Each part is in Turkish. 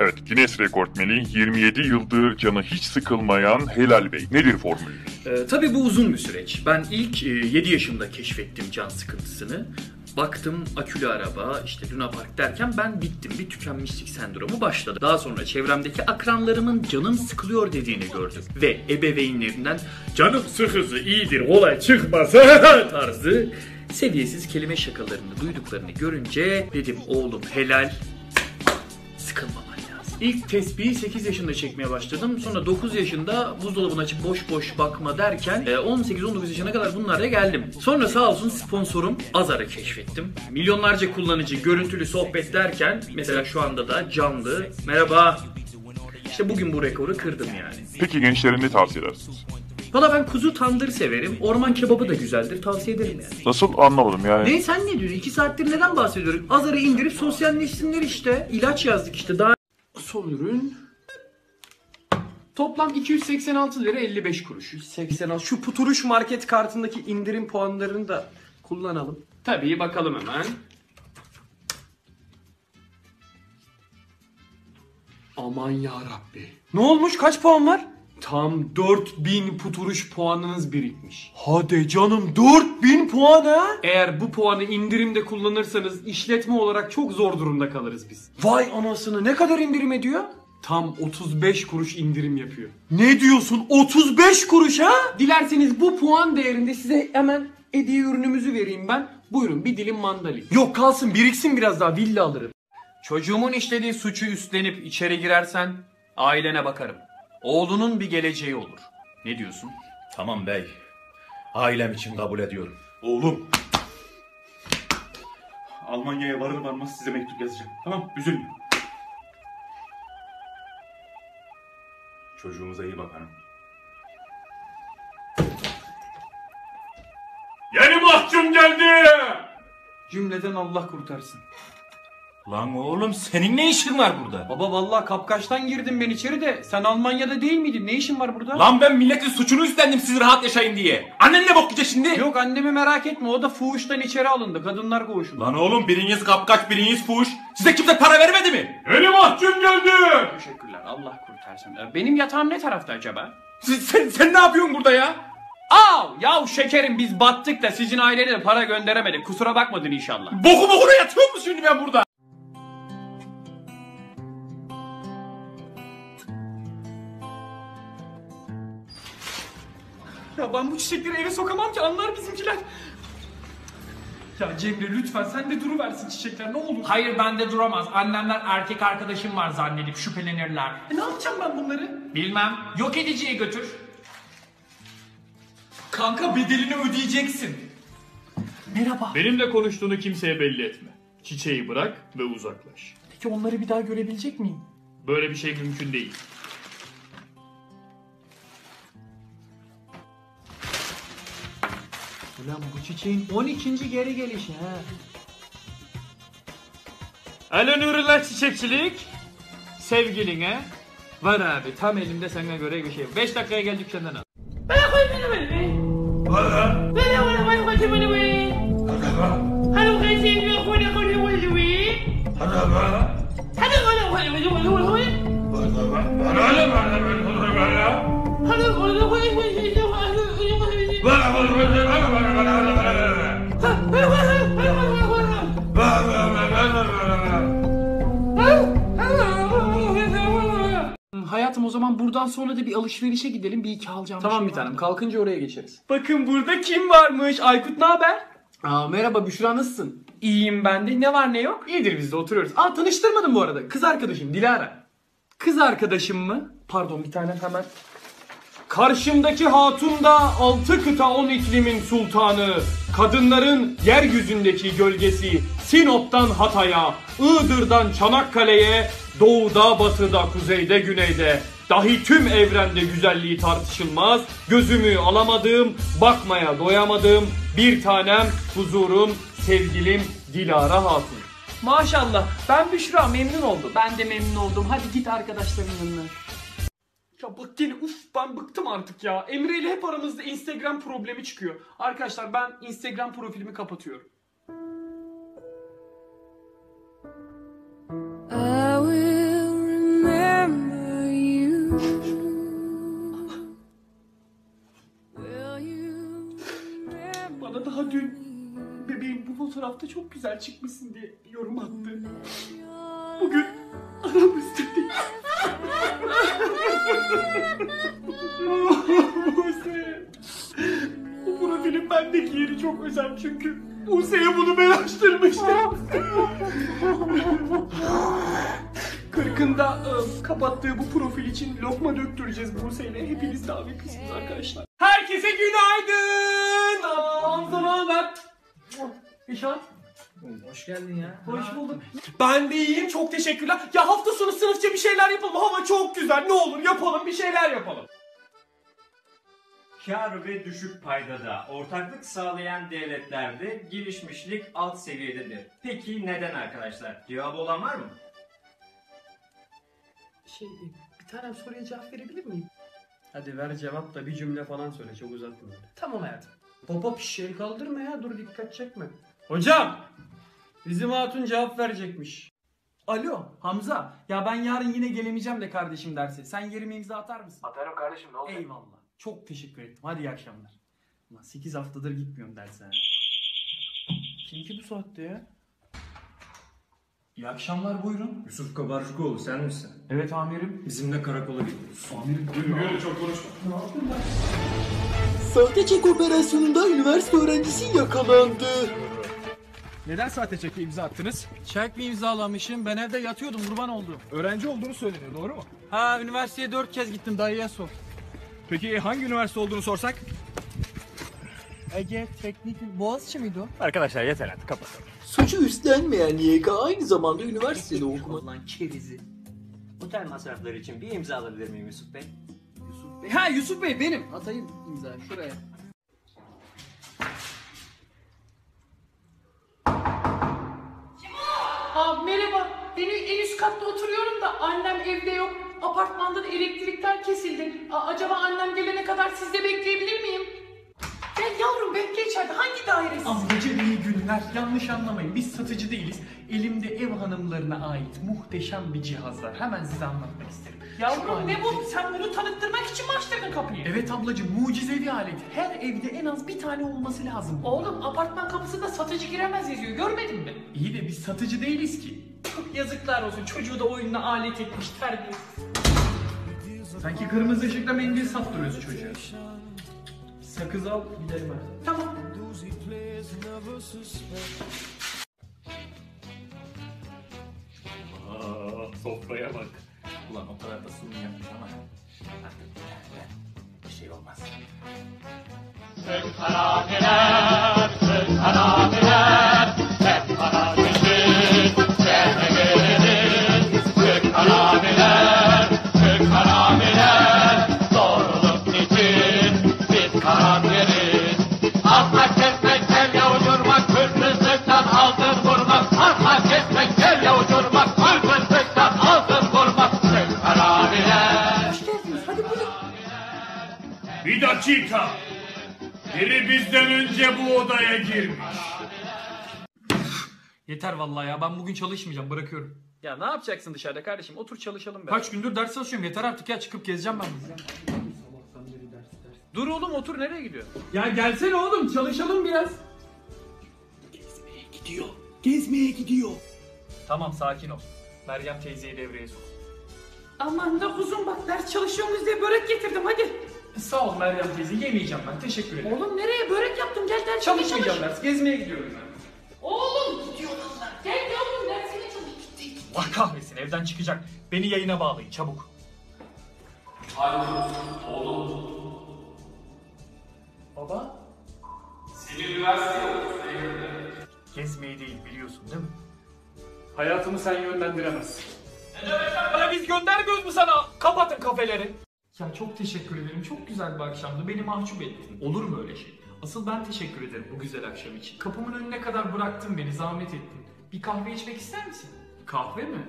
Evet, Guinness rekortmeni 27 yıldır canı hiç sıkılmayan Helal Bey. Nedir formülü? Ee, tabii bu uzun bir süreç. Ben ilk e, 7 yaşımda keşfettim can sıkıntısını. Baktım akülü araba, işte Luna Park derken ben bittim. Bir tükenmişlik sendromu başladı. Daha sonra çevremdeki akranlarımın canım sıkılıyor dediğini gördüm. Ve ebeveynlerinden canım sıkısı iyidir olay çıkmasa tarzı seviyesiz kelime şakalarını duyduklarını görünce dedim oğlum helal lazım. İlk tespihi 8 yaşında çekmeye başladım. Sonra 9 yaşında buzdolabını açıp boş boş bakma derken e, 18-19 yaşına kadar bunlara geldim. Sonra sağ olsun sponsorum Azar'ı keşfettim. Milyonlarca kullanıcı görüntülü sohbet derken mesela şu anda da canlı merhaba işte bugün bu rekoru kırdım yani. Peki gençlere ne tavsiye edersiniz? Valla ben kuzu tandır severim. Orman kebabı da güzeldir. Tavsiye ederim yani. Nasıl anlamadım yani. Ne sen ne diyorsun? İki saattir neden bahsediyorum? Azar'ı indirip sosyalleşsinler işte. İlaç yazdık işte. Daha Son ürün. Toplam 286 lira 55 kuruş. 86. Şu Puturuş market kartındaki indirim puanlarını da kullanalım. Tabii bakalım hemen. Aman ya Rabbi. Ne olmuş? Kaç puan var? Tam 4000 puturuş puanınız birikmiş. Hadi canım 4000 puan ha? Eğer bu puanı indirimde kullanırsanız işletme olarak çok zor durumda kalırız biz. Vay anasını ne kadar indirim ediyor? Tam 35 kuruş indirim yapıyor. Ne diyorsun 35 kuruş ha? Dilerseniz bu puan değerinde size hemen hediye ürünümüzü vereyim ben. Buyurun bir dilim mandalin. Yok kalsın biriksin biraz daha villa alırım. Çocuğumun işlediği suçu üstlenip içeri girersen ailene bakarım. Oğlunun bir geleceği olur. Ne diyorsun? Tamam bey. Ailem için kabul ediyorum. Oğlum. Almanya'ya varır varmaz size mektup yazacağım. Tamam üzülme. Çocuğumuza iyi bakalım. Yeni mahkum geldi. Cümleden Allah kurtarsın. Lan oğlum senin ne işin var burada? Baba vallahi kapkaçtan girdim ben içeri de sen Almanya'da değil miydin? Ne işin var burada? Lan ben milletin suçunu üstlendim siz rahat yaşayın diye. Annen ne bok yiyecek şimdi? Yok annemi merak etme o da fuhuştan içeri alındı. Kadınlar koğuşunda. Lan oğlum biriniz kapkaç biriniz fuş. Size kimse para vermedi mi? Yeni mahkum geldi. Teşekkürler Allah kurtarsın. Ee, Benim yatağım ne tarafta acaba? Sen, sen, sen ne yapıyorsun burada ya? Av yav şekerim biz battık da sizin ailene de para gönderemedik. Kusura bakmadın inşallah. Boku bokuna yatıyor musun şimdi ben burada? Ya ben bu çiçekleri eve sokamam ki anlar bizimkiler. Ya Cemre lütfen sen de duruversin çiçekler ne olur. Hayır bende duramaz. Annemler erkek arkadaşım var zannedip şüphelenirler. E, ne yapacağım ben bunları? Bilmem. Yok ediciye götür. Kanka bedelini ödeyeceksin. Merhaba. Benimle konuştuğunu kimseye belli etme. Çiçeği bırak ve uzaklaş. Peki onları bir daha görebilecek miyim? Böyle bir şey mümkün değil. Ulan bu çiçeğin 12. geri gelişi ha. Alo Nurullah Çiçekçilik. Sevgiline. Var abi tam elimde sana göre bir şey. 5 dakikaya gel dükkandan al. Hayatım o zaman buradan sonra da bir alışverişe gidelim. Bir iki alacağım Tamam bir bir şey tanem kalkınca oraya geçeriz. Bakın burada kim varmış? Aykut ne haber? Aa merhaba Büşra nasılsın? İyiyim ben de. Ne var ne yok? İyidir biz de oturuyoruz. Aa tanıştırmadım bu arada. Kız arkadaşım Dilara. Kız arkadaşım mı? Pardon bir tane hemen. Karşımdaki hatun da altı kıta on iklimin sultanı. Kadınların yeryüzündeki gölgesi. Sinop'tan Hatay'a, Iğdır'dan Çanakkale'ye, doğuda, batıda, kuzeyde, güneyde. Dahi tüm evrende güzelliği tartışılmaz. Gözümü alamadığım, bakmaya doyamadığım bir tanem, huzurum, sevgilim Dilara Hatun. Maşallah. Ben Büşra memnun oldum. Ben de memnun oldum. Hadi git arkadaşların yanına. Ya bak gene uf ben bıktım artık ya. Emre ile hep aramızda Instagram problemi çıkıyor. Arkadaşlar ben Instagram profilimi kapatıyorum. Bana daha dün bebeğim bu fotoğrafta çok güzel çıkmışsın diye yorum attı. Bugün aramızda değil. Buse. Bu profilin bendeki yeri çok özel çünkü Buse'ye bunu ben açtırmıştım. Kırkında ıı, kapattığı bu profil için lokma döktüreceğiz Buse'yle. Hepiniz davetlisiniz arkadaşlar. Herkese günaydın. Hamza ne haber? İşan. Hoş geldin ya. Hoş bulduk. Ben de iyiyim. Çok teşekkürler. Ya hafta sonu sınıfça bir şeyler yapalım. Hava çok güzel. Ne olur yapalım. Bir şeyler yapalım. Kar ve düşük paydada ortaklık sağlayan devletlerde gelişmişlik alt seviyededir. Peki neden arkadaşlar? Cevabı olan var mı? Şey bir tane soruya cevap verebilir miyim? Hadi ver cevap da bir cümle falan söyle çok uzatma. Tamam hayatım. Popo pişeri kaldırma ya dur dikkat çekme. Hocam! Bizim hatun cevap verecekmiş. Alo Hamza. Ya ben yarın yine gelemeyeceğim de kardeşim derse. Sen yerime imza atar mısın? Atarım kardeşim ne olacak? Eyvallah. Çok teşekkür ettim. Hadi iyi akşamlar. Ulan 8 haftadır gitmiyorum derse. Kim ki bu saatte ya? İyi akşamlar buyurun. Yusuf Kabarcıkoğlu sen misin? Evet amirim. Bizimle karakola gidiyoruz. Sahte çek operasyonunda üniversite öğrencisi yakalandı. Neden sahte çeki imza attınız? Çek mi imzalamışım? Ben evde yatıyordum kurban oldum. Öğrenci olduğunu söyleniyor doğru mu? Ha üniversiteye dört kez gittim dayıya sor. Peki hangi üniversite olduğunu sorsak? Ege Teknik Boğaziçi miydi o? Arkadaşlar yeter artık kapatalım. Suçu üstlenmeyen YK aynı zamanda üniversitede okuma. Lan kerizi. Otel masrafları için bir imza alabilir miyim Yusuf Bey? Yusuf Bey. Ha Yusuf Bey benim. Atayım imza şuraya. Aa, merhaba. Ben en üst katta oturuyorum da annem evde yok. Apartmanda da elektrikler kesildi. Aa, acaba annem gelene kadar sizde bekleyebilir miyim? Gel yavrum bekle içeride. Hangi dairesi? Ablacığım iyi günler. Yanlış anlamayın. Biz satıcı değiliz. Elimde ev hanımlarına ait muhteşem bir cihaz var. Hemen size anlatmak isterim. Yavrum ne bu? Sen bunu tanıttırmak için mi açtırdın kapıyı? Evet ablacığım mucizevi alet. Her evde en az bir tane olması lazım. Oğlum apartman kapısında satıcı giremez yazıyor. Görmedin mi? İyi de biz satıcı değiliz ki. Yazıklar olsun. Çocuğu da oyununa alet etmiş terbiyesiz. Sanki kırmızı ışıkta mendil sattırıyoruz çocuğa. Sakız al gidelim hadi. Tamam. Aa, sofraya bak. Ulan o kadar da sunum yapmış ama. Artık bir şey olmaz. Bir dakika. Biri bizden önce bu odaya girmiş. Yeter vallahi ya ben bugün çalışmayacağım bırakıyorum. Ya ne yapacaksın dışarıda kardeşim? Otur çalışalım be. Kaç gündür ders çalışıyorum yeter artık ya çıkıp gezeceğim ben. Dur oğlum otur nereye gidiyorsun? Ya gelsene oğlum çalışalım biraz. Tamam sakin ol. Meryem teyzeyi devreye sok. Aman da kuzum bak ders çalışıyorsunuz diye börek getirdim hadi. Sağ ol Meryem teyze yemeyeceğim ben teşekkür ederim. Oğlum nereye börek yaptım gel ders Çalışmayacağım ders gezmeye gidiyorum ben. Oğlum gidiyor onlar. Gel yavrum dersine çalış. Gitti gitti. Allah kahretsin evden çıkacak. Beni yayına bağlayın çabuk. Baba? Seni üniversiteye Gezmeyi değil biliyorsun değil mi? Hayatımı sen yönlendiremezsin. Ne demek lan? Biz göndermiyoruz mu sana? Kapatın kafeleri. Ya çok teşekkür ederim. Çok güzel bir akşamdı. Beni mahcup ettin. Olur mu öyle şey? Asıl ben teşekkür ederim bu güzel akşam için. Kapımın önüne kadar bıraktın beni, zahmet ettin. Bir kahve içmek ister misin? Kahve mi?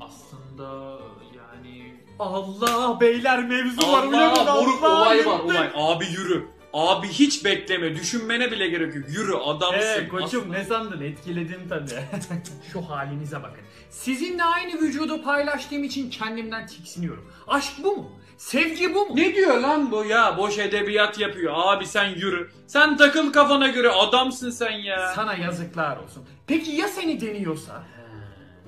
Aslında yani... Allah beyler mevzu var. Allah ulan, moruk Allah, olay var yırttık. olay. Abi yürü. Abi hiç bekleme. Düşünmene bile gerek yok. Yürü adamsın. Ee koçum ne sandın? Etkiledim tabii. Şu halinize bakın. Sizinle aynı vücudu paylaştığım için kendimden tiksiniyorum. Aşk bu mu? Sevgi bu mu? Ne diyor lan bu ya? Boş edebiyat yapıyor. Abi sen yürü. Sen takıl kafana göre adamsın sen ya. Sana yazıklar olsun. Peki ya seni deniyorsa?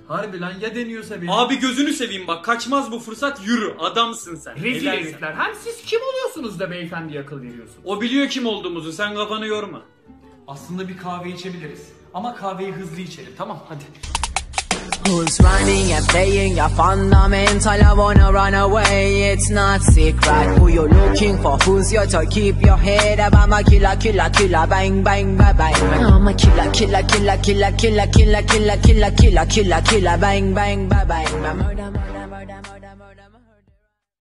Harbi lan ya deniyorsa beni? Abi gözünü seveyim bak kaçmaz bu fırsat yürü adamsın sen. Rezil herifler. Hem siz kim oluyorsunuz da beyefendiye akıl veriyorsunuz? O biliyor kim olduğumuzu sen kafanı yorma. Aslında bir kahve içebiliriz. Ama kahveyi hızlı içelim tamam hadi. Who's running and playing your fundamental? I wanna run away, it's not secret. Who you looking for? Who's your to keep your head up? I'm a killer, killer, killer, bang, bang, bye, bye. I'm a killer, killer, killer, killer, killer, killer, killer, killer, killer, killer, killer, bang, bang, bye, bye.